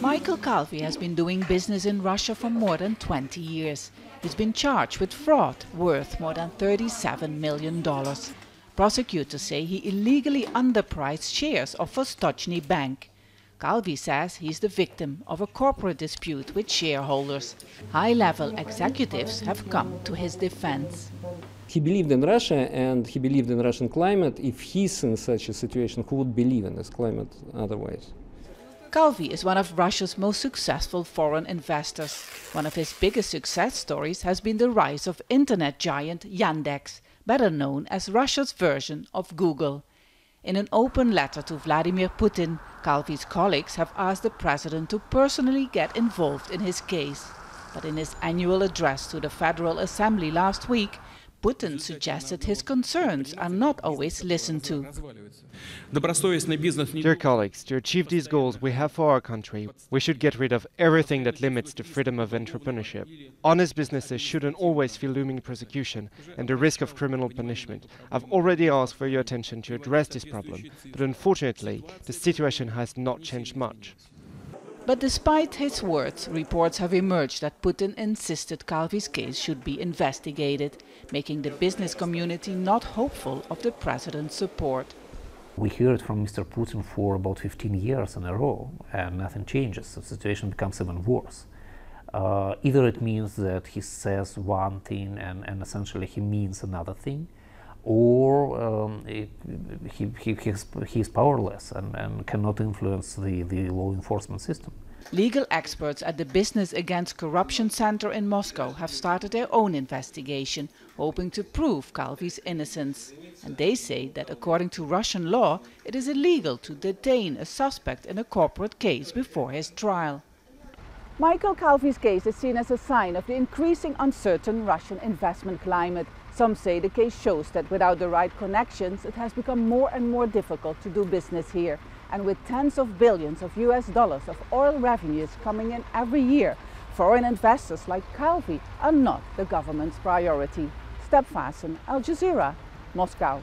Michael Calvey has been doing business in Russia for more than 20 years. He's been charged with fraud worth more than $37 million. Prosecutors say he illegally underpriced shares of Vostochny Bank. Calvey says he's the victim of a corporate dispute with shareholders. High-level executives have come to his defense. He believed in Russia and he believed in Russian climate. If he's in such a situation, who would believe in this climate otherwise? Calvey is one of Russia's most successful foreign investors. One of his biggest success stories has been the rise of internet giant Yandex, better known as Russia's version of Google. In an open letter to Vladimir Putin, Calvey's colleagues have asked the president to personally get involved in his case. But in his annual address to the Federal Assembly last week, Putin suggested his concerns are not always listened to. Dear colleagues, to achieve these goals we have for our country, we should get rid of everything that limits the freedom of entrepreneurship. Honest businesses shouldn't always feel looming persecution and the risk of criminal punishment. I've already asked for your attention to address this problem, but unfortunately, the situation has not changed much. But despite his words, reports have emerged that Putin insisted Calvey's case should be investigated, making the business community not hopeful of the president's support. We hear it from Mr. Putin for about 15 years in a row, and nothing changes. The situation becomes even worse. Uh, either it means that he says one thing and, and essentially he means another thing, or um, it, he, he, he's, he's powerless and, and cannot influence the, the law enforcement system. Legal experts at the Business Against Corruption Center in Moscow have started their own investigation, hoping to prove Calvey's innocence. And they say that according to Russian law, it is illegal to detain a suspect in a corporate case before his trial. Michael Calvey's case is seen as a sign of the increasing uncertain Russian investment climate. Some say the case shows that without the right connections, it has become more and more difficult to do business here. And with tens of billions of US dollars of oil revenues coming in every year, foreign investors like Calvey are not the government's priority. Step Vaessen, Al Jazeera, Moscow.